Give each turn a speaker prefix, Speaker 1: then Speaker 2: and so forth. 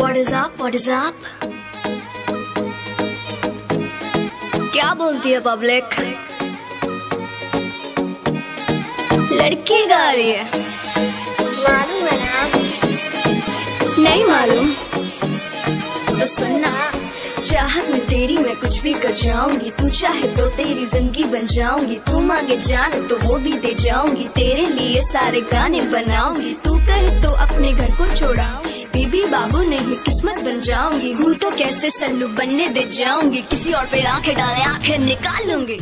Speaker 1: What is up? What is up? क्या बोलती है पब्लिक लड़की गा रही है
Speaker 2: मालूम है ना?
Speaker 1: नहीं मालूम। तो सुनना चाहत में तेरी मैं कुछ भी कर जाऊँगी। तू चाहे तो तेरी ज़िंदगी बन जाऊँगी। तू मांगे जान तो वो भी दे जाऊँगी। तेरे लिए सारे गाने बनाऊँगी। तू कहे तो अपने घर को छोड़ाऊँगी बाबू नहीं किस्मत बन जाऊँगी। हूँ तो कैसे सल्लू बनने दे जाऊँगी। किसी और पे आँखें डाले, आँखें निकाल लूँगी